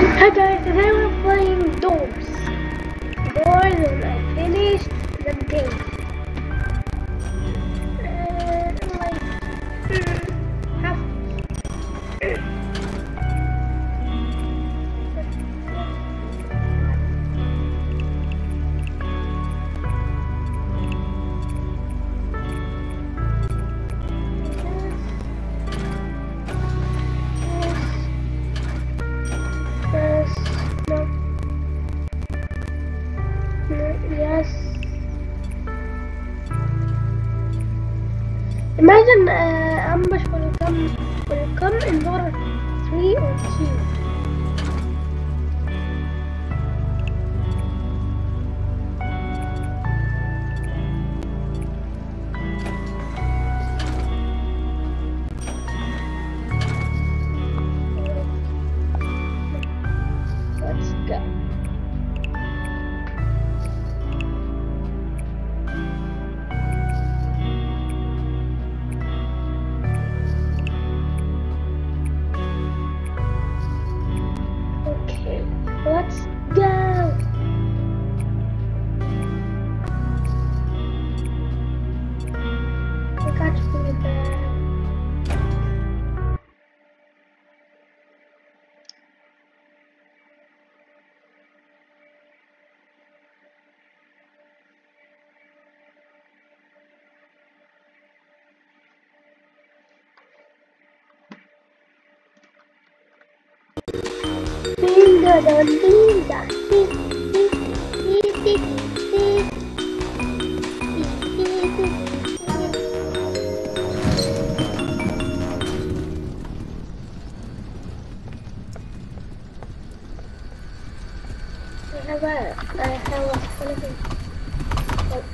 Hi guys, today we're playing Doors. Doors and I finished the game. Imagine uh, ambush will come will come in order three or two. Beep, beep, beep. I have a, oh. I have a. Oh.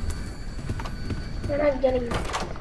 We're not getting it.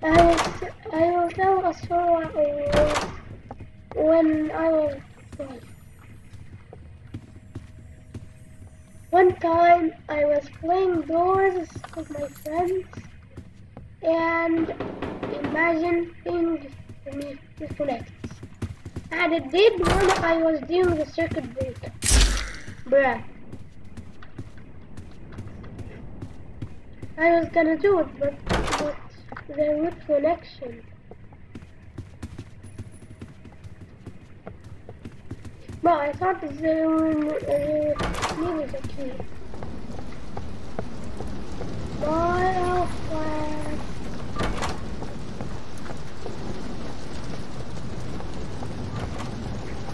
I was I will tell a story when I was like one time I was playing doors with my friends and imagine things for me disconnects. And it did when I was doing the circuit breaker. Bruh. I was gonna do it but there was connection. But I thought there uh, needed a key.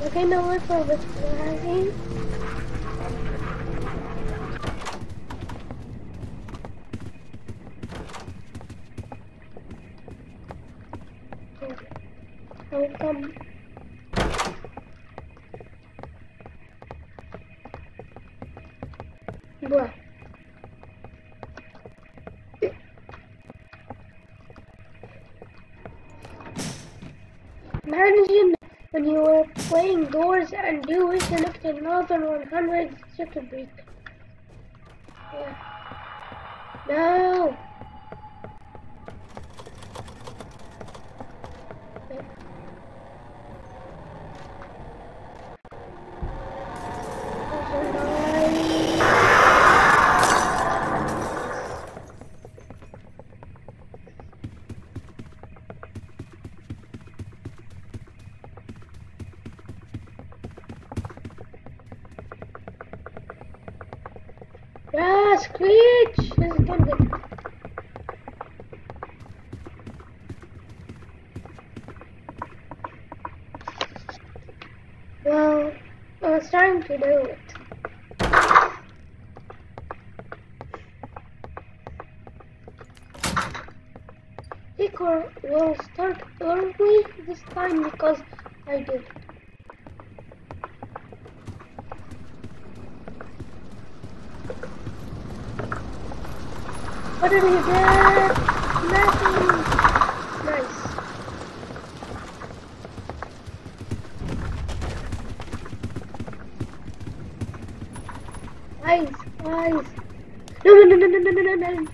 Okay, now look for this flagging. I'll come. Bruh. When you were playing doors and you reconnected another 100 circuit break. Yeah. No! Well, I was trying to do it. record will start early this time because I did. What did you get? Nothing. Eyes, eyes. No, no, no, no, no, no, no, no.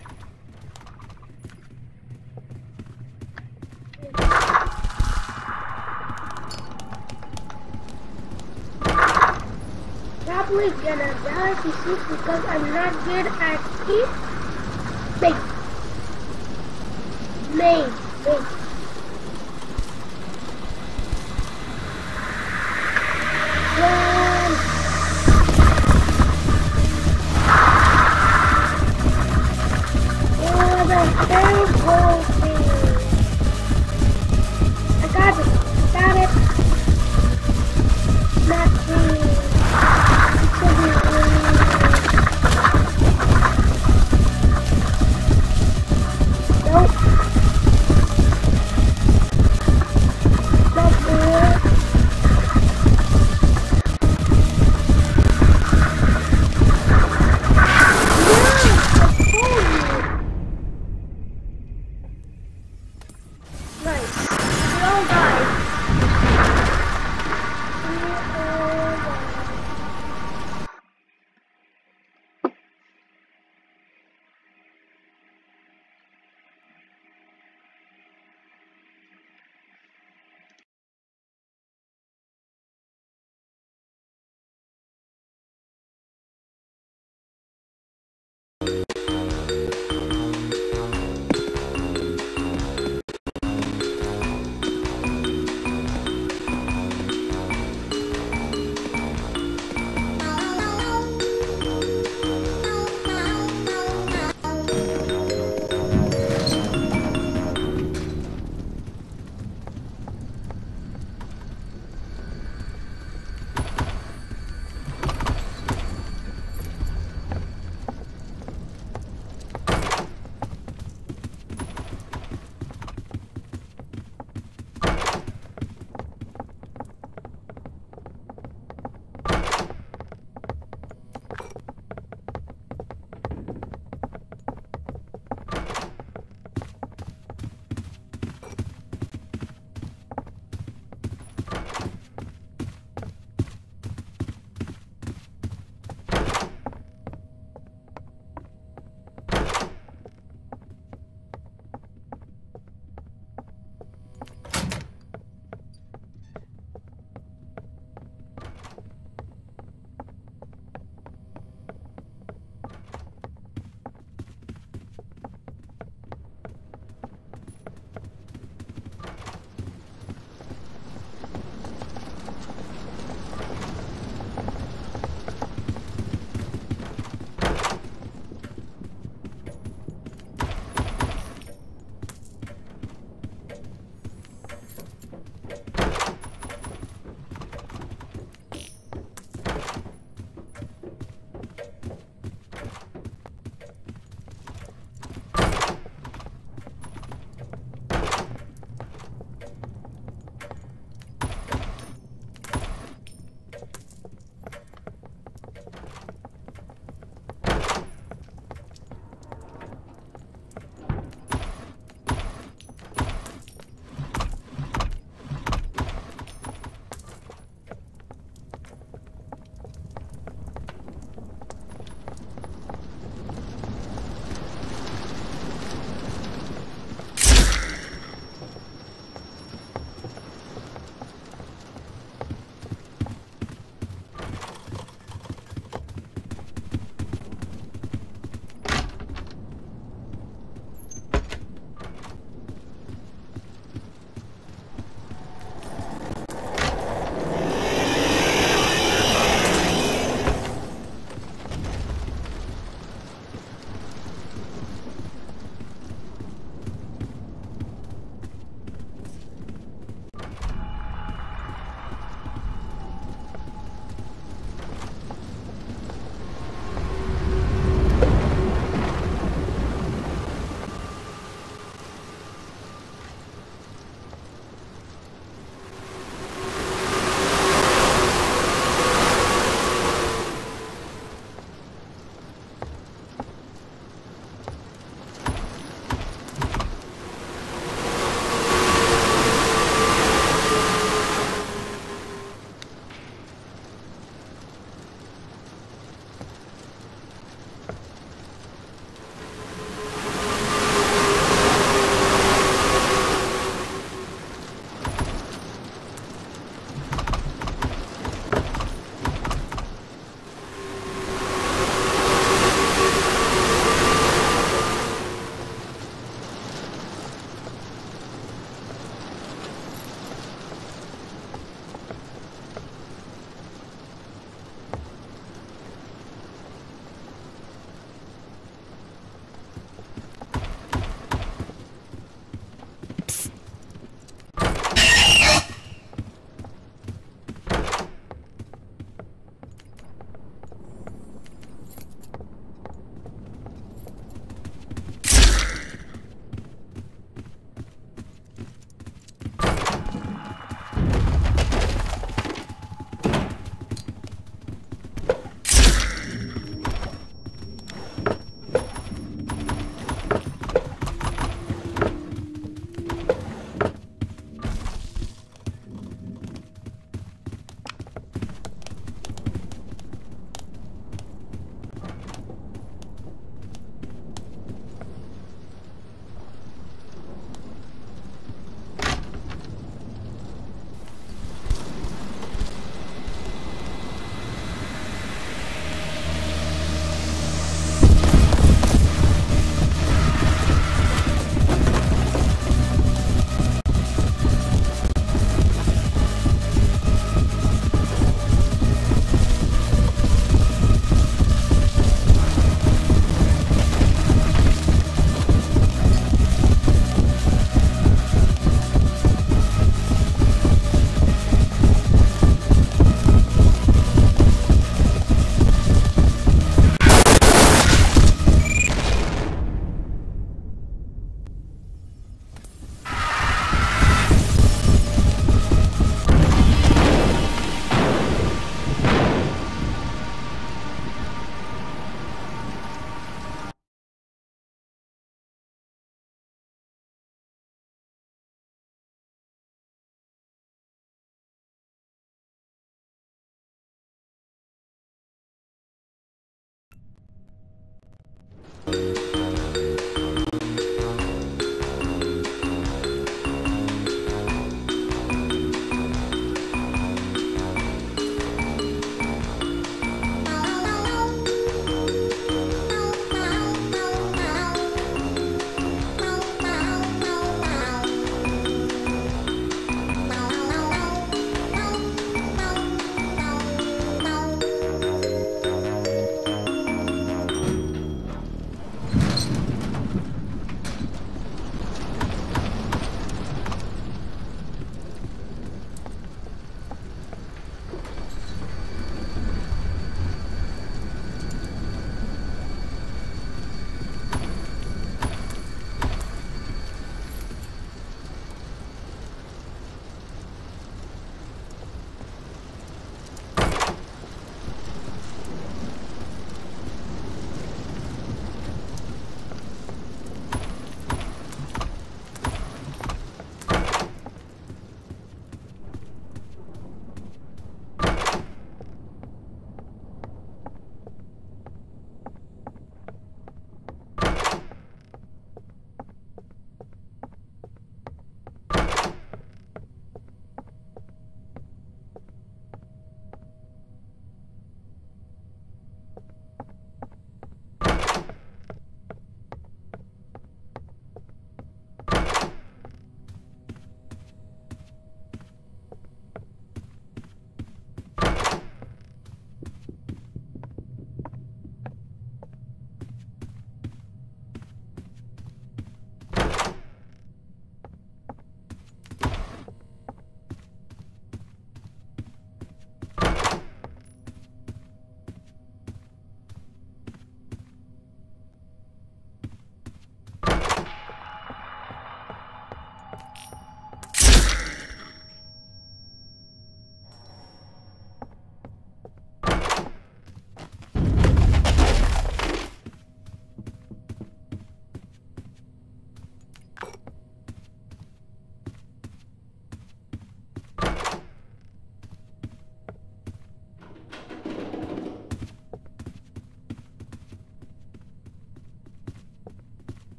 Probably gonna die to shoot because I'm not good at it. Mate. Mate, mate. Yeah. Oh.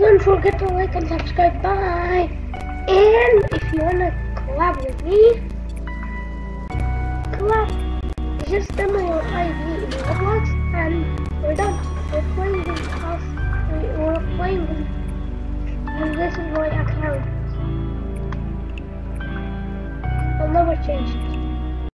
Don't forget to like and subscribe. Bye. And if you wanna collab with me, collab. Just me your ID in Roblox and we're done. We're playing with us. We're playing with. And this is my account. I'll never change.